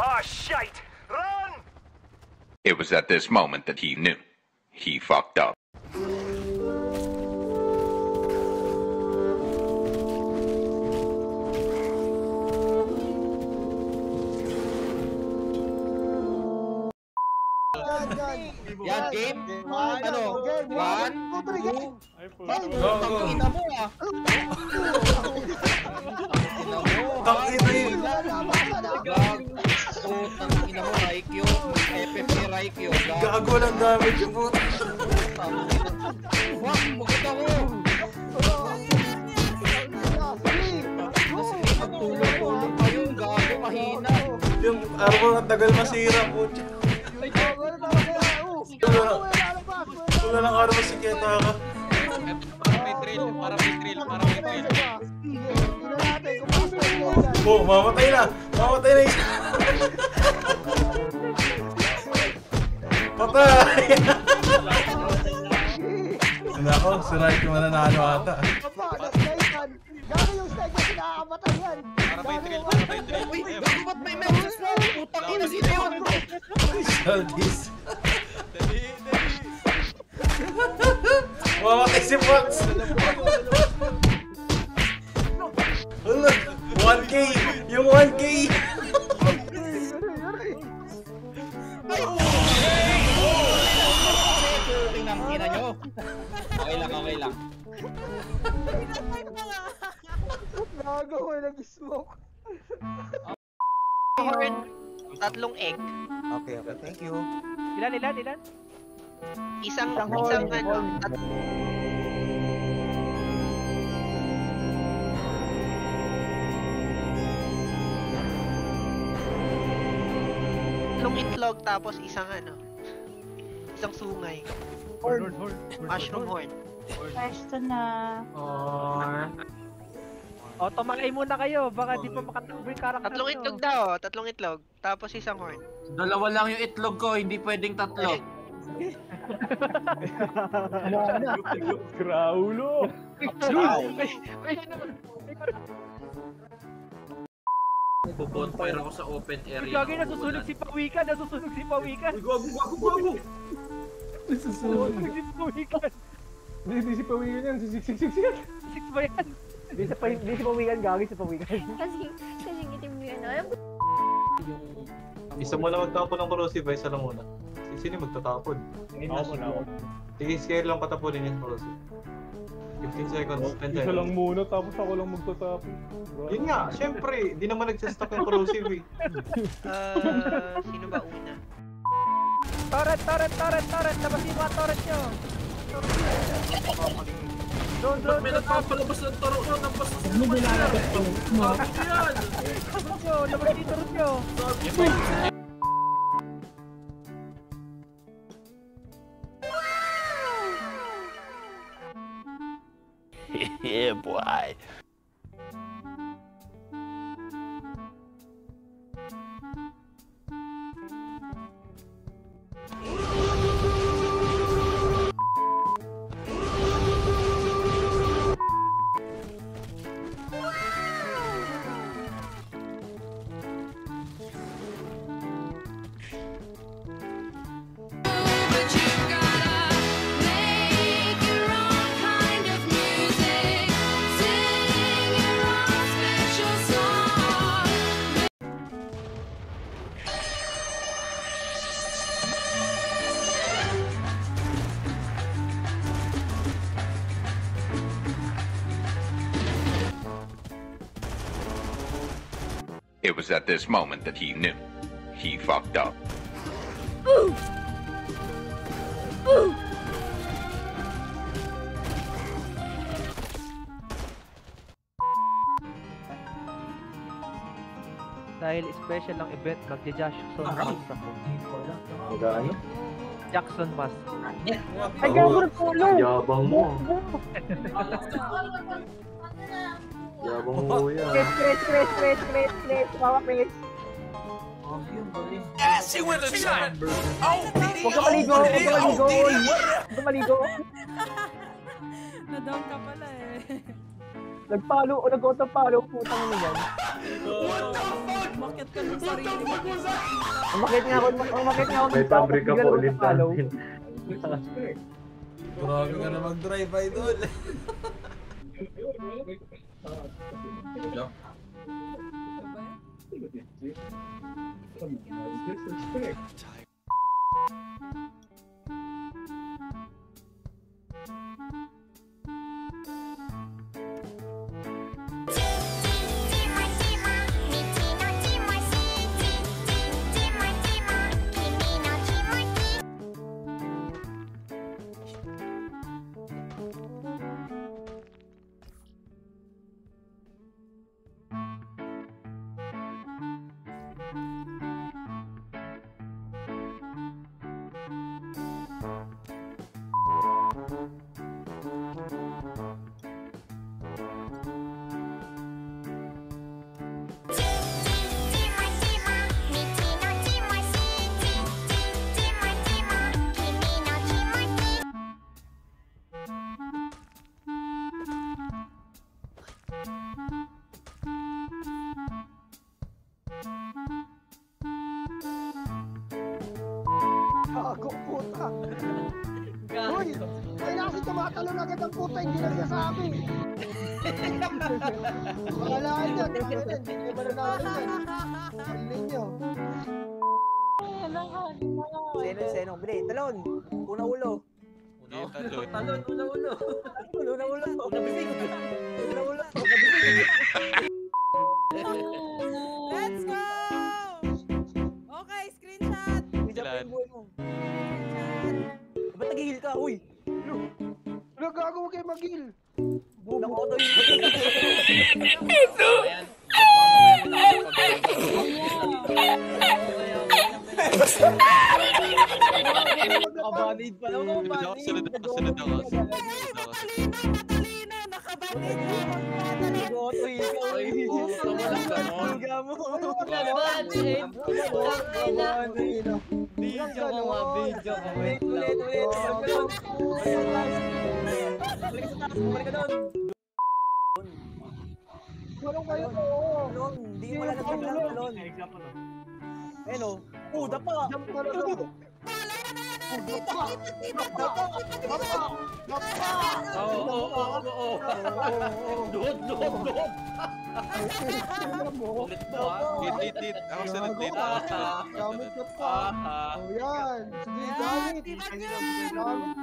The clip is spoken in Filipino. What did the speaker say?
Ah, shite! Run! It was at this moment that he knew. He fucked up. Yan, game? Ano? One, two, Go, go. Tangina mo ah. Tangina yun. Tangina mo, Raikyo. FFP Raikyo. Gag. Gago ng damage yung puto. Wag, maganda mo. Tulong-tulong pa yun, gago, mahina. Yung araw ang tagal masira po. Wala nang araw masiketa ka. Para may trail, para may trail, para may trail. Oh, mamatay na. Mamatay na isa. Patay! Nako, si Raiki mananalo ata. Para may trail, para may. Uy, gago, ba't may messages mo? Putang ina, sino yun? Shaldis. Dali, dali. Mamatay si Fox. Hala, 1K! Yung 1K! Gago ko nag-smoke. Horn, tatlong egg. Okay, okay. Thank you. Ilan, ilan, ilan? Isang, Isang isang, horn, ano, horn. tat- tatlong itlog tapos isang ano, isang sungay. Horn, horn, Mushroom horn. Question na. O, tumakay muna kayo. Baka di pa makatakbo yung karakter Tatlong nyo. itlog daw, oh, tatlong itlog. Tapos isang horn. Dalawa lang yung itlog ko, hindi pwedeng tatlo. Graulo! Bubonfire ako sa open area. Gagi, nasusunog si Pawikan, nasusunog si Pawikan. Gago, gago, gago! Nasusunog si Pawikan. Hindi, hindi si Pawigan yan. Si Sik Sik Sik Sik. Six ba yan? Hindi si, pa- hindi si Pawigan, gagi si Pawigan. Kasi, kasi itim mo yun. Alam Isa mo lang magtapon ng corrosive, isa lang muna. Si sino yung magtatapon? Ako na ako. Sige, scare lang patapunin yung corrosive. 15 seconds, 10 Isa lang seconds. muna, tapos ako lang magtatapon. Yun nga, syempre, di naman nagsastock yung corrosive eh. Ah, sino ba una? Torrent, torrent, torrent, torrent. Labas yung mga torrent nyo. Doon, doon, May doon. nagpapalabas ng taro ko ng basta sa naman yan! Sabi ko yan! Torrent nyo, labas yung torrent nyo. Sabi ko yeah, boy. It was at this moment that he knew. He fucked up. Dahil special ang event, magja-Jackson Mask ako. Magano? Jackson ah, Mask. Ah. Ah, Ay, gago na tulong! Yabang mo. Yabang mo yan. Chris, Chris, Chris, Chris, Chris, Chris, Mama Chris. Huwag ka maligo, huwag ka maligo. Huwag ka maligo. Na-down ka pala eh. Nagpalo, nag-auto-follow, putang mo yan. What the fuck? Umakit ka ng sarili mo. Umakit nga ako, umakit nga ako. May fabric ka po ulit Follow. natin. Grabe ka na mag-drive, idol. No. Gago puta. Uy, ay kasi tumatalon agad ang puta, hindi na sinasabi. Wala yan, hindi kayo mananalo yan. Ang ninyo. Senong, senong. Bili, talon. Una ulo. Talon. Talon, una ulo. Ulo, una ulo. Una bisig. Una ulo. Una bisig. Let's go! Okay, screenshot! Bisa pa yung buhay mo. Ba't nag-heal ka? Uy! Ano gago mo kayo mag-heal? Nakoto yung... Nakabanid pa lang. Sunod ako, sunod ako. Yung ikaw. Ay, puta, walang ganon. Higa mo. Budget. Video ko video ko. Ulit, ulit, ulit. Balik ka doon. Walang kayo po! Hindi mo lang lang talon. Ayun o. Oh, dapa. Daw! Dapa! Dapa! Dapa! Dapa! Oo, oo, oo, oo. Doon. Ulit mo ah. Dit, dit, dit. Ako sunod dit. Gamit ka pa! Ah, ah. Oh, yan! Sige, gamit! Gamit